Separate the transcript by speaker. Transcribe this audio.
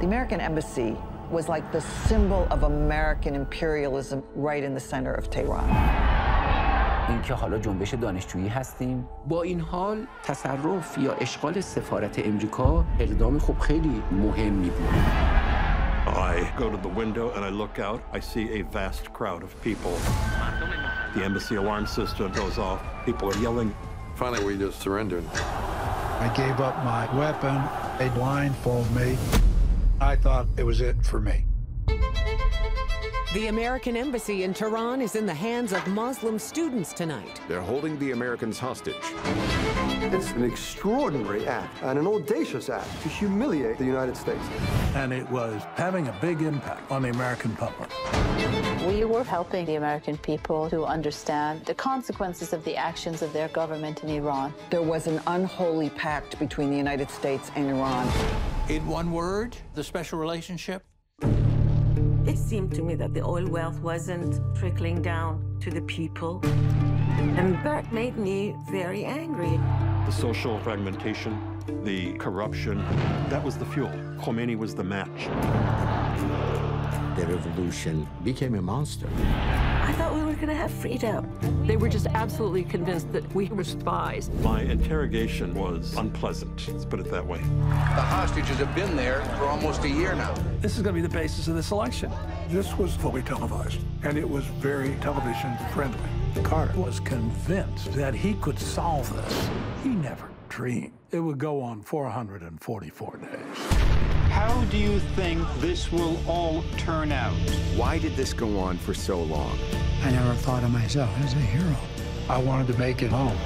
Speaker 1: The American embassy was like the symbol of American imperialism right in the center of Tehran.
Speaker 2: اینکه حالا جنبش دانشجویی هستیم با این حال تصرف یا اشغال سفارت امریکا اقدام خب خیلی مهمی بود
Speaker 3: I go to the window and I look out. I see a vast crowd of people. The embassy alarm system goes off. People are yelling.
Speaker 4: Finally, we just surrendered.
Speaker 5: I gave up my weapon. They blindfolded me. I thought it was it for me.
Speaker 6: The American embassy in Tehran is in the hands of Muslim students tonight.
Speaker 7: They're holding the Americans hostage.
Speaker 8: It's an extraordinary act and an audacious act to humiliate the United States.
Speaker 5: And it was having a big impact on the American public.
Speaker 9: We were helping the American people to understand the consequences of the actions of their government in Iran.
Speaker 1: There was an unholy pact between the United States and Iran.
Speaker 10: In one word, the special relationship?
Speaker 11: It seemed to me that the oil wealth wasn't trickling down to the people. And that made me very angry.
Speaker 3: The social fragmentation, the corruption, that was the fuel. Khomeini was the match.
Speaker 12: The revolution became a monster.
Speaker 11: Going to have freedom.
Speaker 13: They were just absolutely convinced that we were spies.
Speaker 3: My interrogation was unpleasant, let's put it that way.
Speaker 4: The hostages have been there for almost a year now.
Speaker 5: This is going to be the basis of this election. This was fully televised, and it was very television friendly. Carter was convinced that he could solve this. He never dreamed it would go on 444 days.
Speaker 14: How do you think this will all turn out?
Speaker 7: Why did this go on for so long?
Speaker 5: I never thought of myself as a hero. I wanted to make it home.